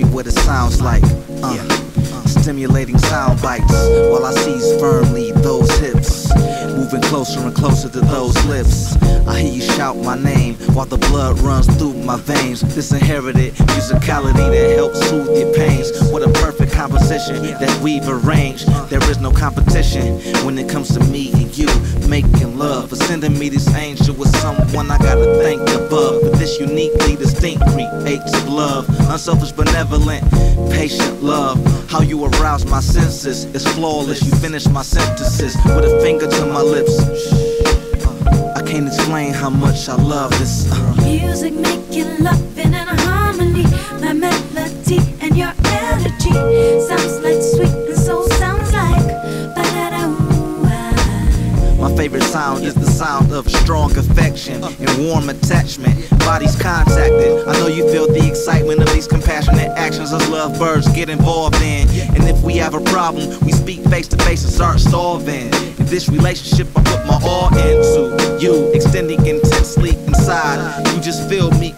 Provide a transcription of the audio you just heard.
me what it sounds like. Uh, stimulating sound bites while I seize firmly those hips. Moving closer and closer to those lips. I hear you shout my name while the blood runs through my veins. This inherited musicality that helps soothe that we've arranged. There is no competition when it comes to me and you making love. For sending me this angel with someone I gotta thank above. For this uniquely distinct creates love. Unselfish, benevolent, patient love. How you arouse my senses is flawless. You finish my sentences with a finger to my lips. I can't explain how much I love this. Uh. Music make you My favorite sound is the sound of strong affection and warm attachment. Bodies contacted. I know you feel the excitement of these compassionate actions as lovebirds get involved in. And if we have a problem, we speak face to face and start solving. In this relationship, I put my all into you, extending intensely inside. You just feel me